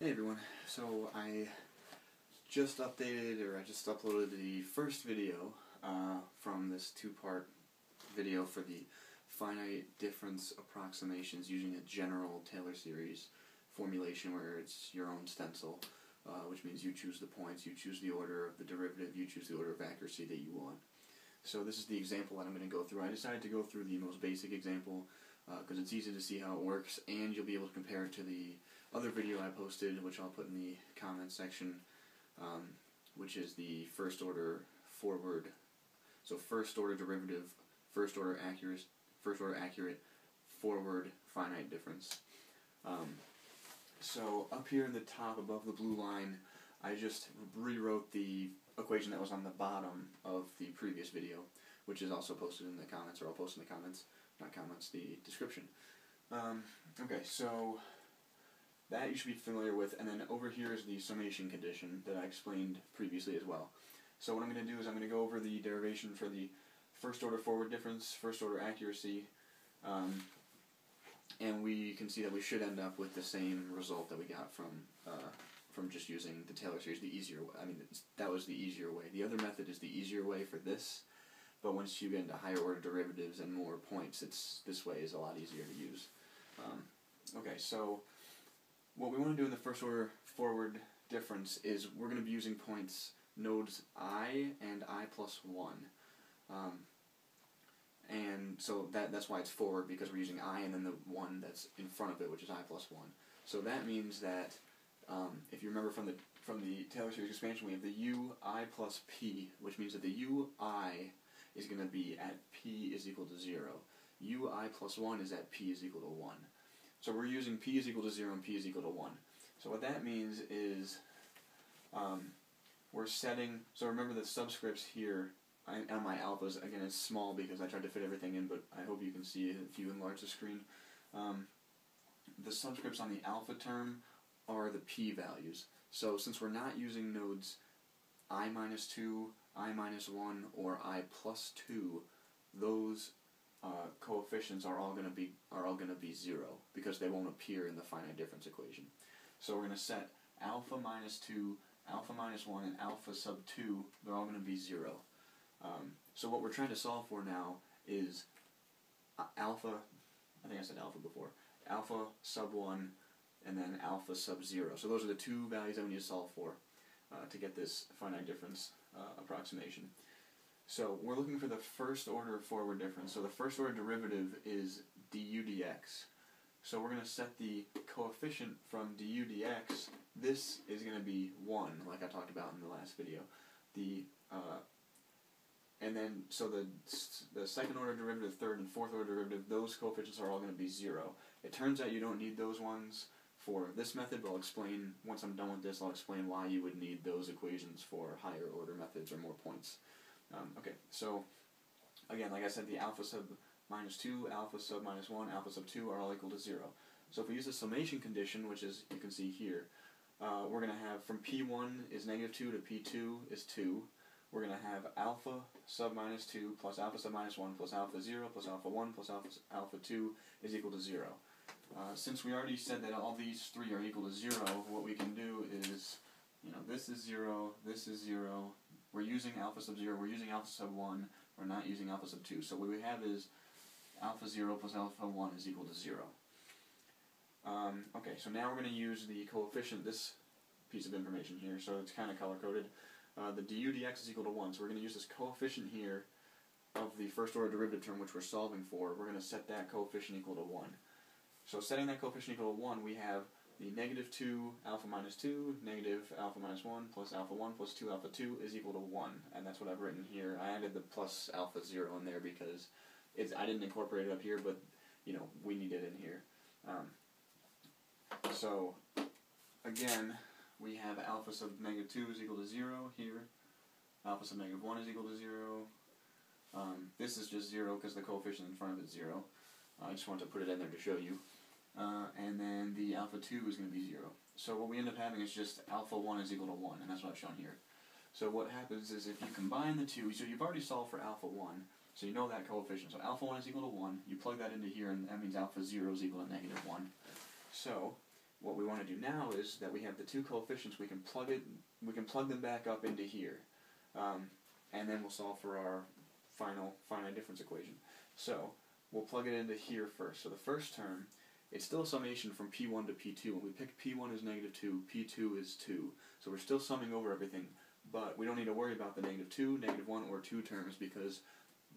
Hey everyone, so I just updated, or I just uploaded the first video uh, from this two-part video for the finite difference approximations using a general Taylor series formulation where it's your own stencil, uh, which means you choose the points, you choose the order of the derivative, you choose the order of accuracy that you want. So this is the example that I'm going to go through. I decided to go through the most basic example because uh, it's easy to see how it works and you'll be able to compare it to the other video I posted, which I'll put in the comments section, um, which is the first order forward. So first order derivative, first order accurate, first order accurate, forward finite difference. Um, so up here in the top above the blue line, I just rewrote the equation that was on the bottom of the previous video, which is also posted in the comments, or I'll post in the comments, not comments, the description. Um, okay, so that you should be familiar with, and then over here is the summation condition that I explained previously as well. So what I'm going to do is I'm going to go over the derivation for the first order forward difference, first order accuracy, um, and we can see that we should end up with the same result that we got from uh, from just using the Taylor series, the easier way. I mean, that was the easier way. The other method is the easier way for this, but once you get into higher order derivatives and more points, it's this way is a lot easier to use. Um, okay, so what we want to do in the first order forward difference is we're going to be using points nodes i and i plus 1. Um, and so that that's why it's forward because we're using i and then the one that's in front of it, which is i plus 1. So that means that um, if you remember from the from the Taylor series expansion, we have the u i plus p, which means that the u i is going to be at p is equal to 0. u i plus 1 is at p is equal to 1. So we're using p is equal to 0 and p is equal to 1. So what that means is um, we're setting, so remember the subscripts here on my alphas, again it's small because I tried to fit everything in, but I hope you can see it if you enlarge the screen. Um, the subscripts on the alpha term are the p values. So since we're not using nodes i minus 2, i minus 1, or i plus 2, those uh, coefficients are all going to be are all going to be zero because they won't appear in the finite difference equation. So we're going to set alpha minus 2, alpha minus 1, and alpha sub 2, they're all going to be zero. Um, so what we're trying to solve for now is uh, alpha, I think I said alpha before, alpha sub 1 and then alpha sub 0. So those are the two values that we need to solve for uh, to get this finite difference uh, approximation. So we're looking for the first order forward difference. So the first order derivative is du dx. So we're going to set the coefficient from du dx. This is going to be 1, like I talked about in the last video. The uh, and then, so the the second order derivative, third and fourth order derivative, those coefficients are all going to be 0. It turns out you don't need those ones for this method, but I'll explain, once I'm done with this, I'll explain why you would need those equations for higher order methods or more points. Um, okay, so again, like I said, the alpha sub minus 2, alpha sub minus 1, alpha sub 2 are all equal to 0. So if we use the summation condition, which is, you can see here, uh, we're going to have from P1 is negative 2 to P2 is 2. We're going to have alpha sub minus 2 plus alpha sub minus 1 plus alpha 0 plus alpha 1 plus alpha, alpha 2 is equal to 0. Uh, since we already said that all these three are equal to 0, what we can do is, you know, this is 0, this is 0, we're using alpha sub 0, we're using alpha sub 1, we're not using alpha sub 2. So what we have is alpha 0 plus alpha 1 is equal to 0. Um, okay, so now we're going to use the coefficient, this piece of information here, so it's kind of color-coded. Uh, the du dx is equal to 1, so we're going to use this coefficient here of the first order derivative term which we're solving for. We're going to set that coefficient equal to 1. So setting that coefficient equal to 1, we have the negative 2 alpha minus 2, negative alpha minus 1, plus alpha 1 plus 2 alpha 2 is equal to 1. And that's what I've written here. I added the plus alpha 0 in there because it's I didn't incorporate it up here, but you know we need it in here. Um, so again, we have alpha sub negative 2 is equal to 0 here. Alpha sub negative 1 is equal to 0. Um, this is just 0 because the coefficient in front of it is 0. I just wanted to put it in there to show you. Uh, and then the alpha 2 is going to be 0. So what we end up having is just alpha 1 is equal to 1, and that's what I've shown here. So what happens is if you combine the two, so you've already solved for alpha 1, so you know that coefficient. So alpha 1 is equal to 1, you plug that into here, and that means alpha 0 is equal to negative 1. So what we want to do now is that we have the two coefficients. We can plug it. We can plug them back up into here, um, and then we'll solve for our final finite difference equation. So we'll plug it into here first. So the first term, it's still a summation from P1 to P2. When we pick P1 is negative 2, P2 is 2. So we're still summing over everything, but we don't need to worry about the negative 2, negative 1, or 2 terms because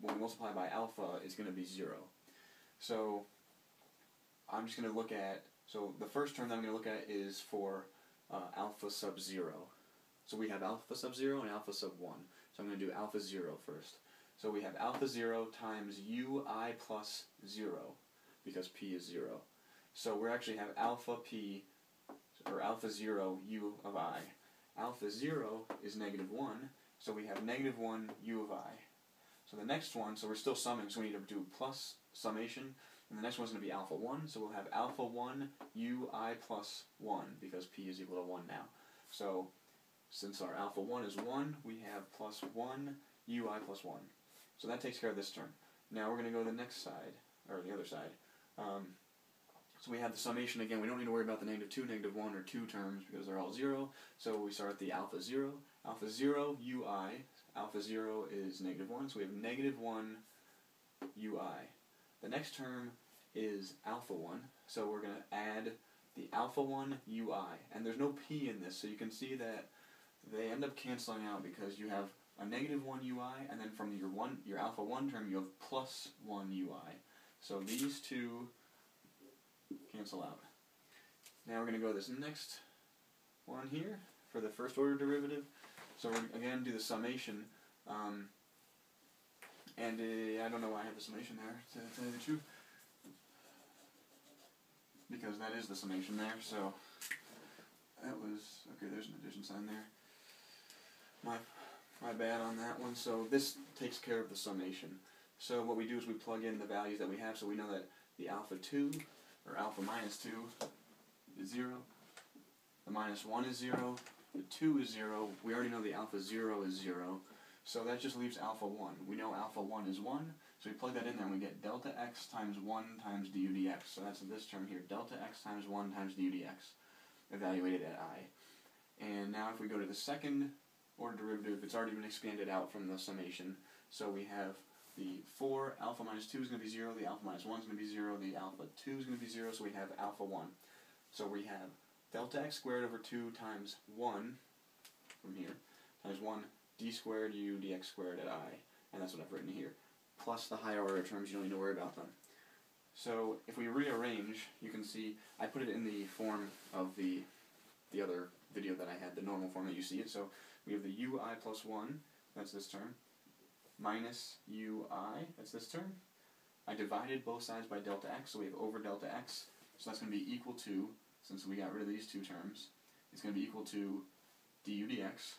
when we multiply by alpha, it's going to be 0. So I'm just going to look at, so the first term that I'm going to look at is for uh, alpha sub 0. So we have alpha sub 0 and alpha sub 1. So I'm going to do alpha 0 first. So we have alpha 0 times ui plus 0 because p is 0. So we actually have alpha p, or alpha 0 u of i. Alpha 0 is negative 1, so we have negative 1 u of i. So the next one, so we're still summing, so we need to do plus summation, and the next one's going to be alpha 1, so we'll have alpha 1 u i plus 1, because p is equal to 1 now. So since our alpha 1 is 1, we have plus 1 ui plus 1. So that takes care of this term. Now we're going to go to the next side, or the other side. Um, so we have the summation again. We don't need to worry about the negative 2, negative 1, or 2 terms because they're all 0. So we start at the alpha 0. Alpha 0 ui. Alpha 0 is negative 1. So we have negative 1 ui. The next term is alpha 1. So we're going to add the alpha 1 ui. And there's no p in this, so you can see that they end up canceling out because you have a negative 1 ui, and then from your one your alpha 1 term you have plus 1 ui. So these two cancel out. Now we're going to go this next one here for the first order derivative. So we're again do the summation. Um, and uh, I don't know why I have the summation there, to tell you the truth. Because that is the summation there, so that was, okay, there's an addition sign there. My, my bad on that one. So this takes care of the summation. So what we do is we plug in the values that we have, so we know that the alpha 2 or alpha minus 2 is 0. The minus 1 is 0. The 2 is 0. We already know the alpha 0 is 0. So that just leaves alpha 1. We know alpha 1 is 1. So we plug that in there and we get delta x times 1 times du dx. So that's this term here. Delta x times 1 times du dx evaluated at i. And now if we go to the second order derivative, it's already been expanded out from the summation. So we have the 4 alpha minus 2 is going to be 0, the alpha minus 1 is going to be 0, the alpha 2 is going to be 0, so we have alpha 1. So we have delta x squared over 2 times 1 from here, times 1 d squared u dx squared at i, and that's what I've written here, plus the higher order terms, you don't need to worry about them. So if we rearrange, you can see I put it in the form of the the other video that I had, the normal form that you see it. So we have the ui plus 1, that's this term, minus ui, that's this term. I divided both sides by delta x, so we have over delta x. So that's going to be equal to, since we got rid of these two terms, it's going to be equal to du dx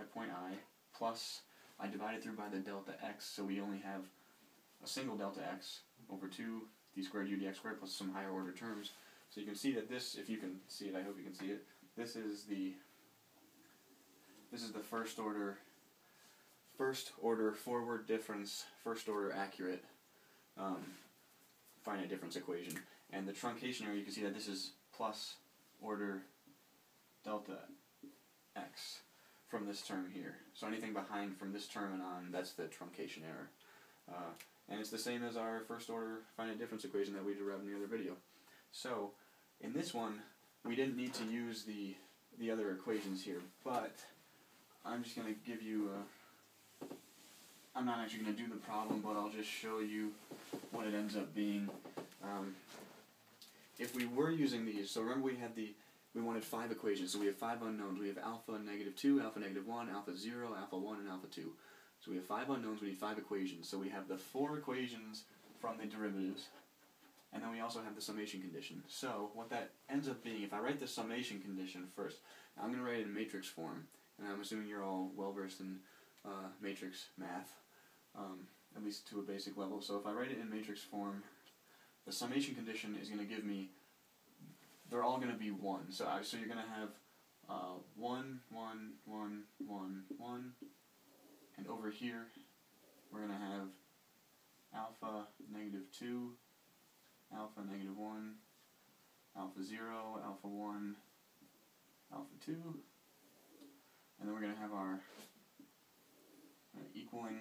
at point i plus, I divided through by the delta x, so we only have a single delta x over 2 d squared u dx squared plus some higher order terms. So you can see that this, if you can see it, I hope you can see it, this is the this is the first order first order forward difference, first order accurate um, finite difference equation. And the truncation error, you can see that this is plus order delta x from this term here. So anything behind from this term and on, that's the truncation error. Uh, and it's the same as our first order finite difference equation that we derived in the other video. So in this one, we didn't need to use the the other equations here, but I'm just going to give you a, I'm not actually going to do the problem, but I'll just show you what it ends up being. Um, if we were using these, so remember we had the, we wanted five equations, so we have five unknowns. We have alpha negative 2, alpha negative 1, alpha 0, alpha 1, and alpha 2. So we have five unknowns, we need five equations. So we have the four equations from the derivatives, and then we also have the summation condition. So what that ends up being, if I write the summation condition first, I'm going to write it in matrix form, and I'm assuming you're all well versed in uh, matrix math, um, at least to a basic level. So if I write it in matrix form, the summation condition is going to give me, they're all going to be 1. So, I, so you're going to have uh, 1, 1, 1, 1, 1, and over here we're going to have alpha negative 2, alpha negative 1, alpha 0, alpha 1, alpha 2, and then we're going to have our equaling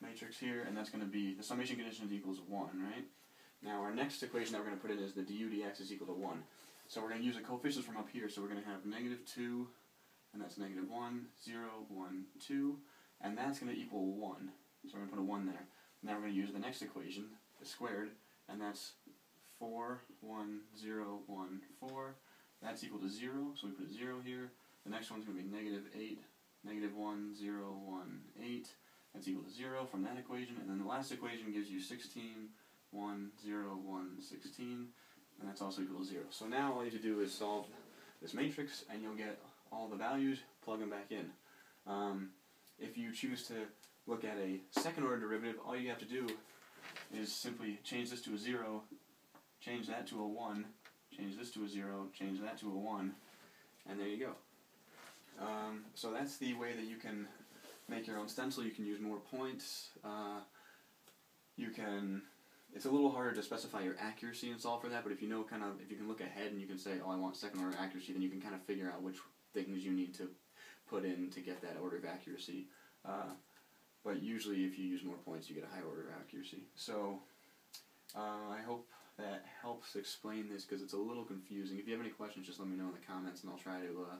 matrix here, and that's going to be, the summation condition is equals to 1, right? Now our next equation that we're going to put in is the du dx is equal to 1. So we're going to use the coefficients from up here, so we're going to have negative 2, and that's negative 1, 0, 1, 2, and that's going to equal 1. So we're going to put a 1 there. Now we're going to use the next equation, the squared, and that's 4, 1, 0, 1, 4. That's equal to 0, so we put a 0 here. The next one's going to be negative 8, negative 1, 0, 1, 8. That's equal to 0 from that equation. And then the last equation gives you 16, 1, 0, 1, 16. And that's also equal to 0. So now all you have to do is solve this matrix, and you'll get all the values, plug them back in. Um, if you choose to look at a second order derivative, all you have to do is simply change this to a 0, change that to a 1, change this to a 0, change that to a 1, and there you go. Um, so that's the way that you can make your own stencil. You can use more points. Uh, you can. It's a little harder to specify your accuracy and solve for that, but if you know kind of, if you can look ahead and you can say, oh, I want second order accuracy, then you can kind of figure out which things you need to put in to get that order of accuracy. Uh, but usually, if you use more points, you get a higher order of accuracy. So, uh, I hope that helps explain this because it's a little confusing. If you have any questions, just let me know in the comments, and I'll try to uh,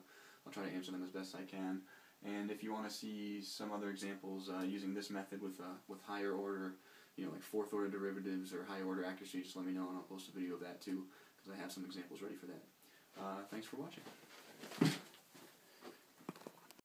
I'll try to answer them as best I can. And if you want to see some other examples uh, using this method with uh, with higher order, you know, like fourth order derivatives or higher order accuracy, just let me know and I'll post a video of that too because I have some examples ready for that. Uh, thanks for watching.